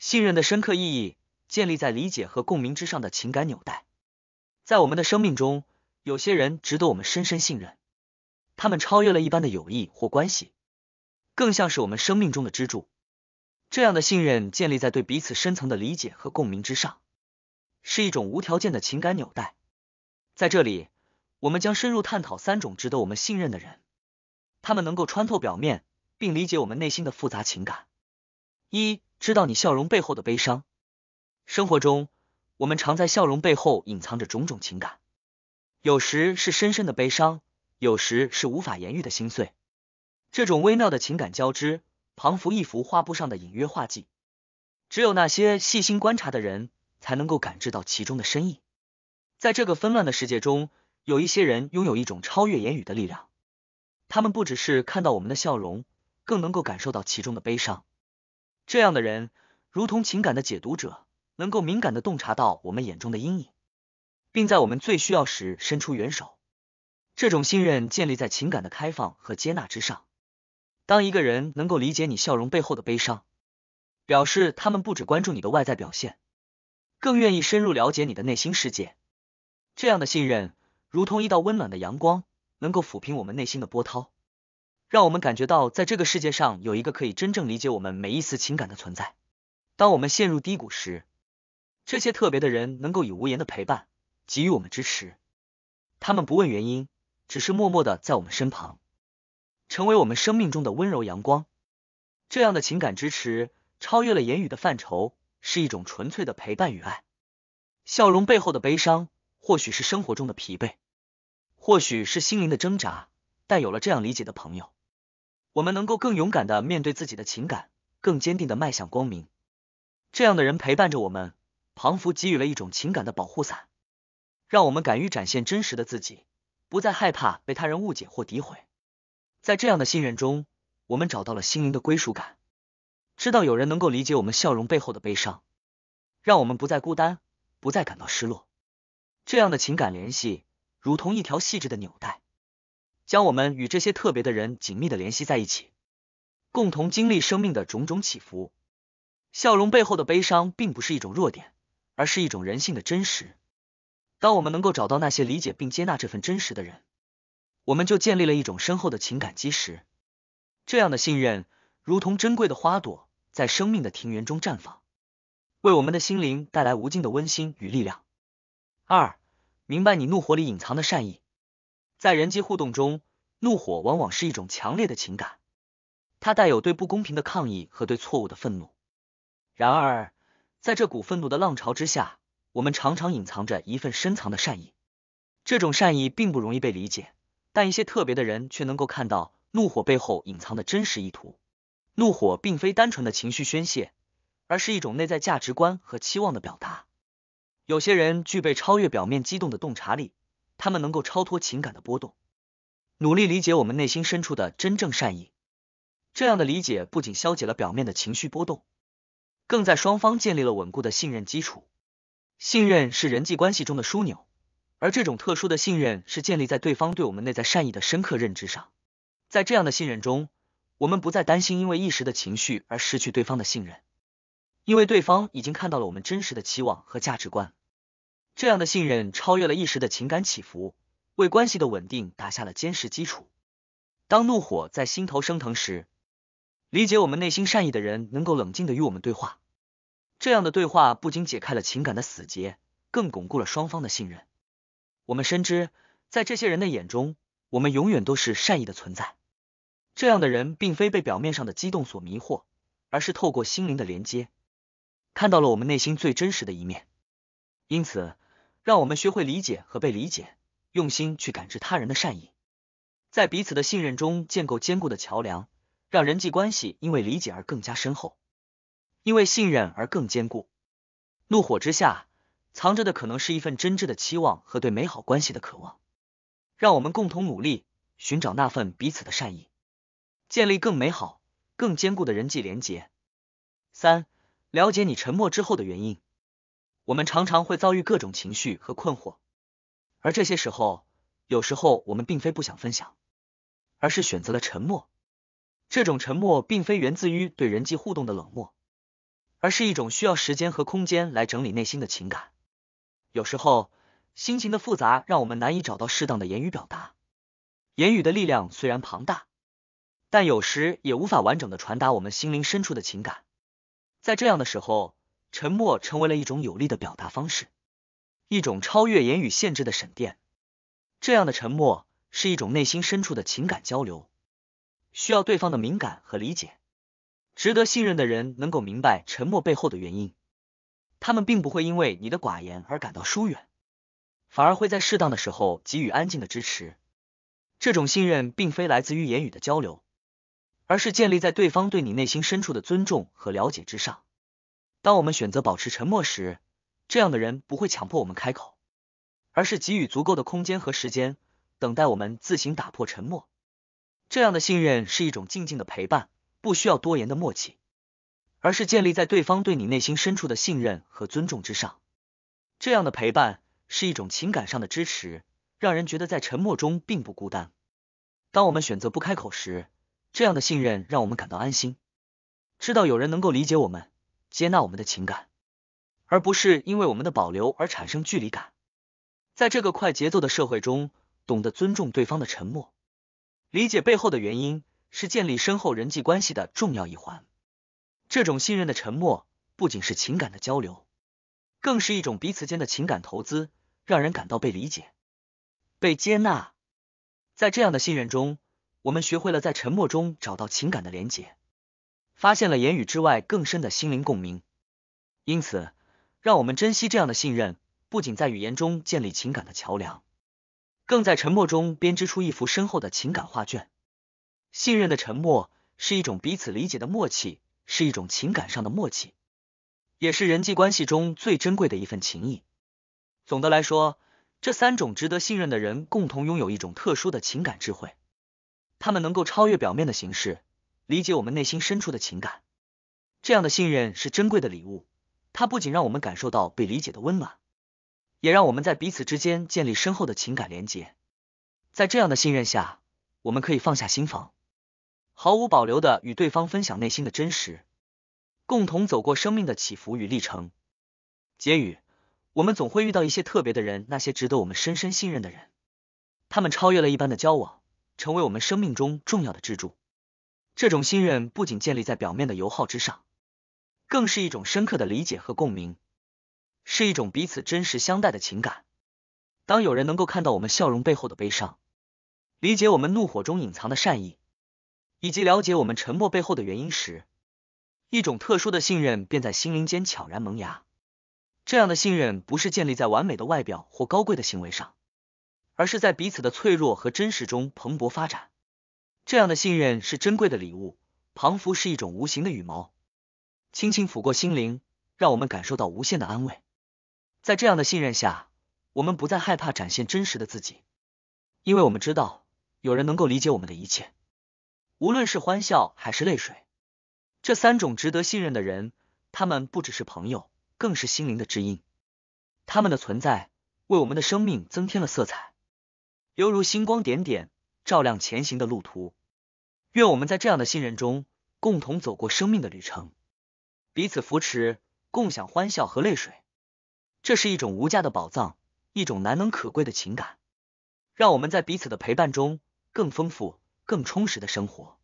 信任的深刻意义建立在理解和共鸣之上的情感纽带。在我们的生命中，有些人值得我们深深信任，他们超越了一般的友谊或关系，更像是我们生命中的支柱。这样的信任建立在对彼此深层的理解和共鸣之上，是一种无条件的情感纽带。在这里，我们将深入探讨三种值得我们信任的人，他们能够穿透表面，并理解我们内心的复杂情感。一，知道你笑容背后的悲伤。生活中，我们常在笑容背后隐藏着种种情感，有时是深深的悲伤，有时是无法言喻的心碎。这种微妙的情感交织，仿佛一幅画布上的隐约画技，只有那些细心观察的人才能够感知到其中的深意。在这个纷乱的世界中，有一些人拥有一种超越言语的力量，他们不只是看到我们的笑容，更能够感受到其中的悲伤。这样的人，如同情感的解读者。能够敏感的洞察到我们眼中的阴影，并在我们最需要时伸出援手。这种信任建立在情感的开放和接纳之上。当一个人能够理解你笑容背后的悲伤，表示他们不只关注你的外在表现，更愿意深入了解你的内心世界。这样的信任如同一道温暖的阳光，能够抚平我们内心的波涛，让我们感觉到在这个世界上有一个可以真正理解我们每一丝情感的存在。当我们陷入低谷时，这些特别的人能够以无言的陪伴给予我们支持，他们不问原因，只是默默的在我们身旁，成为我们生命中的温柔阳光。这样的情感支持超越了言语的范畴，是一种纯粹的陪伴与爱。笑容背后的悲伤，或许是生活中的疲惫，或许是心灵的挣扎，但有了这样理解的朋友，我们能够更勇敢的面对自己的情感，更坚定的迈向光明。这样的人陪伴着我们。庞福给予了一种情感的保护伞，让我们敢于展现真实的自己，不再害怕被他人误解或诋毁。在这样的信任中，我们找到了心灵的归属感，知道有人能够理解我们笑容背后的悲伤，让我们不再孤单，不再感到失落。这样的情感联系如同一条细致的纽带，将我们与这些特别的人紧密的联系在一起，共同经历生命的种种起伏。笑容背后的悲伤并不是一种弱点。而是一种人性的真实。当我们能够找到那些理解并接纳这份真实的人，我们就建立了一种深厚的情感基石。这样的信任，如同珍贵的花朵，在生命的庭园中绽放，为我们的心灵带来无尽的温馨与力量。二，明白你怒火里隐藏的善意。在人际互动中，怒火往往是一种强烈的情感，它带有对不公平的抗议和对错误的愤怒。然而，在这股愤怒的浪潮之下，我们常常隐藏着一份深藏的善意。这种善意并不容易被理解，但一些特别的人却能够看到怒火背后隐藏的真实意图。怒火并非单纯的情绪宣泄，而是一种内在价值观和期望的表达。有些人具备超越表面激动的洞察力，他们能够超脱情感的波动，努力理解我们内心深处的真正善意。这样的理解不仅消解了表面的情绪波动。更在双方建立了稳固的信任基础。信任是人际关系中的枢纽，而这种特殊的信任是建立在对方对我们内在善意的深刻认知上。在这样的信任中，我们不再担心因为一时的情绪而失去对方的信任，因为对方已经看到了我们真实的期望和价值观。这样的信任超越了一时的情感起伏，为关系的稳定打下了坚实基础。当怒火在心头升腾时，理解我们内心善意的人能够冷静的与我们对话。这样的对话不仅解开了情感的死结，更巩固了双方的信任。我们深知，在这些人的眼中，我们永远都是善意的存在。这样的人并非被表面上的激动所迷惑，而是透过心灵的连接，看到了我们内心最真实的一面。因此，让我们学会理解和被理解，用心去感知他人的善意，在彼此的信任中建构坚固的桥梁，让人际关系因为理解而更加深厚。因为信任而更坚固。怒火之下藏着的可能是一份真挚的期望和对美好关系的渴望。让我们共同努力，寻找那份彼此的善意，建立更美好、更坚固的人际连结。三、了解你沉默之后的原因。我们常常会遭遇各种情绪和困惑，而这些时候，有时候我们并非不想分享，而是选择了沉默。这种沉默并非源自于对人际互动的冷漠。而是一种需要时间和空间来整理内心的情感。有时候，心情的复杂让我们难以找到适当的言语表达。言语的力量虽然庞大，但有时也无法完整的传达我们心灵深处的情感。在这样的时候，沉默成为了一种有力的表达方式，一种超越言语限制的闪电。这样的沉默是一种内心深处的情感交流，需要对方的敏感和理解。值得信任的人能够明白沉默背后的原因，他们并不会因为你的寡言而感到疏远，反而会在适当的时候给予安静的支持。这种信任并非来自于言语的交流，而是建立在对方对你内心深处的尊重和了解之上。当我们选择保持沉默时，这样的人不会强迫我们开口，而是给予足够的空间和时间，等待我们自行打破沉默。这样的信任是一种静静的陪伴，不需要多言的默契，而是建立在对方对你内心深处的信任和尊重之上。这样的陪伴是一种情感上的支持。让人觉得在沉默中并不孤单。当我们选择不开口时，这样的信任让我们感到安心，知道有人能够理解我们、接纳我们的情感，而不是因为我们的保留而产生距离感。在这个快节奏的社会中，懂得尊重对方的沉默，理解背后的原因，是建立深厚人际关系的重要一环。这种信任的沉默，不仅是情感的交流，更是一种彼此间的情感投资，让人感到被理解。被接纳，在这样的信任中，我们学会了在沉默中找到情感的连结，发现了言语之外更深的心灵共鸣。因此，让我们珍惜这样的信任，不仅在语言中建立情感的桥梁，更在沉默中编织出一幅深厚的情感画卷。信任的沉默是一种彼此理解的默契，是一种情感上的默契，也是人际关系中最珍贵的一份情谊。总的来说。这三种值得信任的人共同拥有一种特殊的情感智慧，他们能够超越表面的形式，理解我们内心深处的情感。这样的信任是珍贵的礼物，它不仅让我们感受到被理解的温暖，也让我们在彼此之间建立深厚的情感连结。在这样的信任下，我们可以放下心防，毫无保留的与对方分享内心的真实，共同走过生命的起伏与历程。结语。我们总会遇到一些特别的人，那些值得我们深深信任的人，他们超越了一般的交往，成为我们生命中重要的支柱。这种信任不仅建立在表面的友好之上，更是一种深刻的理解和共鸣，是一种彼此真实相待的情感。当有人能够看到我们笑容背后的悲伤，理解我们怒火中隐藏的善意，以及了解我们沉默背后的原因时，一种特殊的信任便在心灵间悄然萌芽。这样的信任不是建立在完美的外表或高贵的行为上，而是在彼此的脆弱和真实中蓬勃发展。这样的信任是珍贵的礼物，庞福是一种无形的羽毛，轻轻抚过心灵，让我们感受到无限的安慰。在这样的信任下，我们不再害怕展现真实的自己，因为我们知道有人能够理解我们的一切，无论是欢笑还是泪水。这三种值得信任的人，他们不只是朋友。更是心灵的知音，他们的存在为我们的生命增添了色彩，犹如星光点点，照亮前行的路途。愿我们在这样的信任中，共同走过生命的旅程，彼此扶持，共享欢笑和泪水。这是一种无价的宝藏，一种难能可贵的情感，让我们在彼此的陪伴中，更丰富、更充实的生活。